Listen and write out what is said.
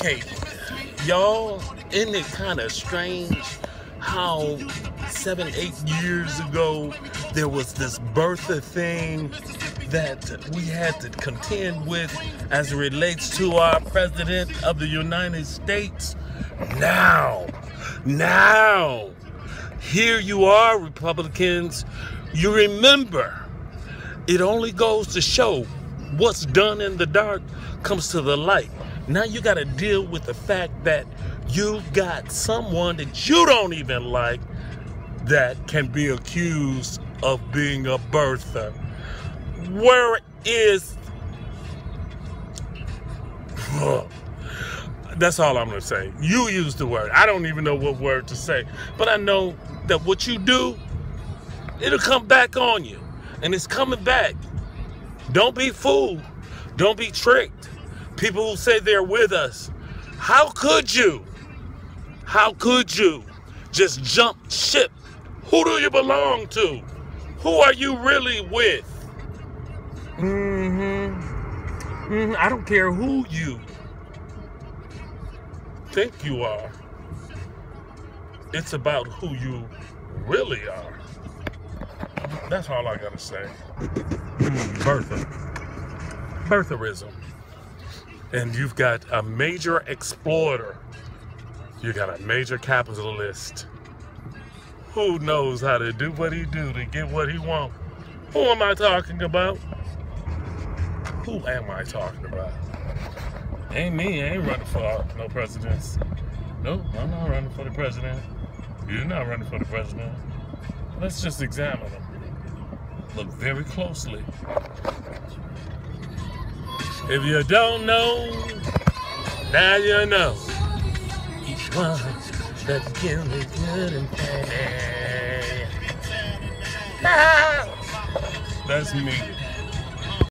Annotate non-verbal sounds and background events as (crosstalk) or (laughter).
Okay, y'all, isn't it kind of strange how seven, eight years ago there was this birther thing that we had to contend with as it relates to our president of the United States? Now, now, here you are, Republicans. You remember, it only goes to show what's done in the dark comes to the light. Now you got to deal with the fact that you got someone that you don't even like that can be accused of being a birther. Where is. (sighs) That's all I'm going to say. You use the word. I don't even know what word to say. But I know that what you do, it'll come back on you. And it's coming back. Don't be fooled. Don't be tricked. People who say they're with us. How could you? How could you just jump ship? Who do you belong to? Who are you really with? Mm-hmm. mm-hmm. I don't care who you think you are. It's about who you really are. That's all I gotta say. Bertha. Birtherism. And you've got a major exploiter. You got a major capitalist. Who knows how to do what he do to get what he want? Who am I talking about? Who am I talking about? Ain't me. I ain't running for no presidents. Nope, I'm not running for the president. You're not running for the president. Let's just examine them. Look very closely. If you don't know, now you know. Each one that's guilty, good and bad. That's me.